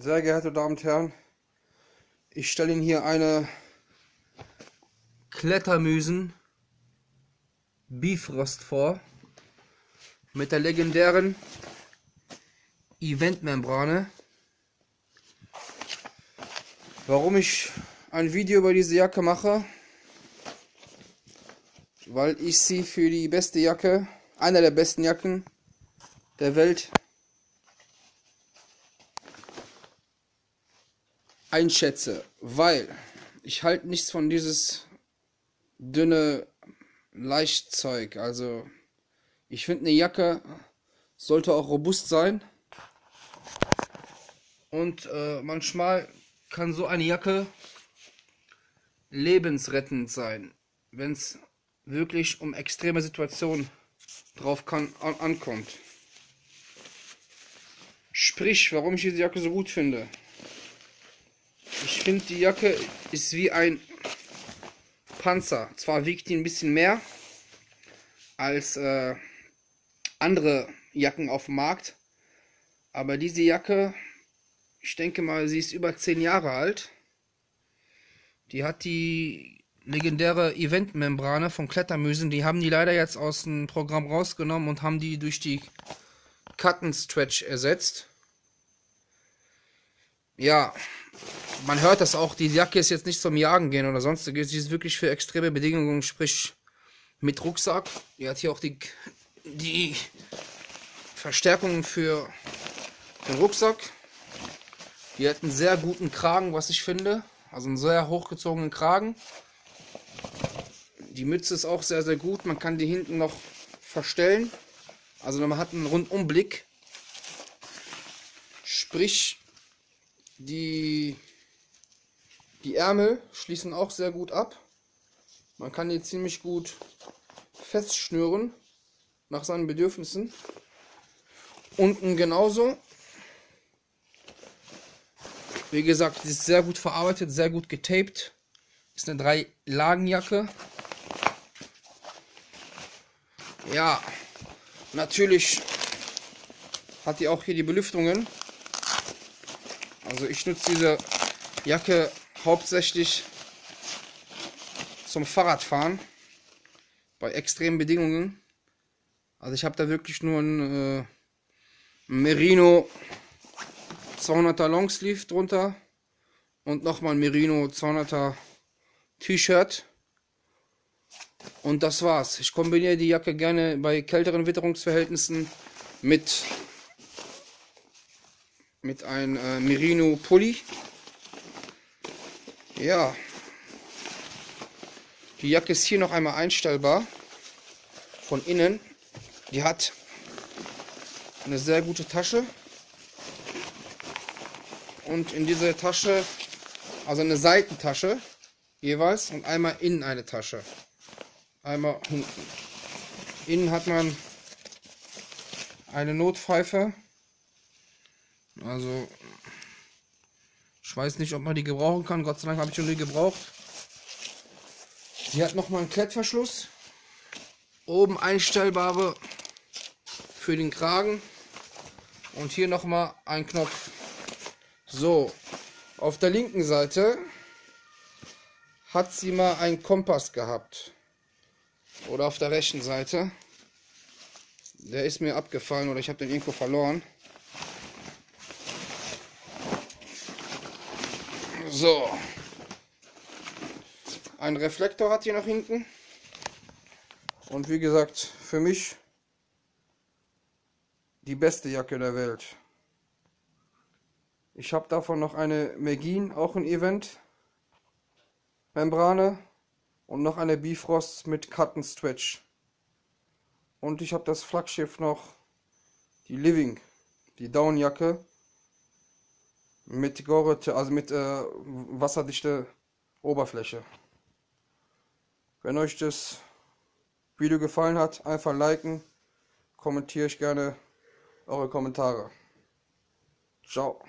Sehr geehrte Damen und Herren, ich stelle Ihnen hier eine Klettermüsen Bifrost vor mit der legendären Eventmembrane. Warum ich ein Video über diese Jacke mache? Weil ich sie für die beste Jacke, einer der besten Jacken der Welt einschätze, weil ich halte nichts von dieses dünne Leichtzeug. Also ich finde eine Jacke sollte auch robust sein und äh, manchmal kann so eine Jacke lebensrettend sein, wenn es wirklich um extreme Situationen drauf kann, an, ankommt. Sprich, warum ich diese Jacke so gut finde. Ich finde, die Jacke ist wie ein Panzer. Zwar wiegt die ein bisschen mehr als äh, andere Jacken auf dem Markt, aber diese Jacke, ich denke mal, sie ist über 10 Jahre alt. Die hat die legendäre Eventmembrane von Klettermüsen. Die haben die leider jetzt aus dem Programm rausgenommen und haben die durch die Cutten Stretch ersetzt. Ja, man hört das auch, die Jacke ist jetzt nicht zum Jagen gehen oder sonstiges, sie ist wirklich für extreme Bedingungen, sprich mit Rucksack. Die hat hier auch die, die Verstärkung für den Rucksack. Die hat einen sehr guten Kragen, was ich finde. Also einen sehr hochgezogenen Kragen. Die Mütze ist auch sehr, sehr gut. Man kann die hinten noch verstellen. Also man hat einen Rundumblick. Sprich, die, die Ärmel schließen auch sehr gut ab. Man kann die ziemlich gut festschnüren nach seinen Bedürfnissen. Unten genauso. Wie gesagt, die ist sehr gut verarbeitet, sehr gut getaped. Ist eine drei Lagenjacke. Ja, natürlich hat die auch hier die Belüftungen. Also ich nutze diese Jacke hauptsächlich zum Fahrradfahren bei extremen Bedingungen. Also ich habe da wirklich nur ein äh, Merino 200er Longsleeve drunter und nochmal ein Merino 200er T-Shirt. Und das war's. Ich kombiniere die Jacke gerne bei kälteren Witterungsverhältnissen mit mit einem äh, Merino Pulli. Ja. Die Jacke ist hier noch einmal einstellbar. Von innen. Die hat eine sehr gute Tasche. Und in dieser Tasche, also eine Seitentasche jeweils und einmal innen eine Tasche. Einmal hinten. Innen hat man eine Notpfeife also, ich weiß nicht, ob man die gebrauchen kann. Gott sei Dank habe ich schon die gebraucht. Sie hat nochmal einen Klettverschluss. Oben einstellbare für den Kragen. Und hier nochmal ein Knopf. So, auf der linken Seite hat sie mal einen Kompass gehabt. Oder auf der rechten Seite. Der ist mir abgefallen oder ich habe den irgendwo verloren. So. Ein Reflektor hat hier noch hinten. Und wie gesagt, für mich die beste Jacke der Welt. Ich habe davon noch eine Megin, auch ein Event. Membrane. Und noch eine Bifrost mit Cut Stretch. Und ich habe das Flaggschiff noch, die Living, die Downjacke mit Gore, also mit äh, wasserdichte Oberfläche. Wenn euch das Video gefallen hat, einfach liken, kommentiere ich gerne eure Kommentare. Ciao.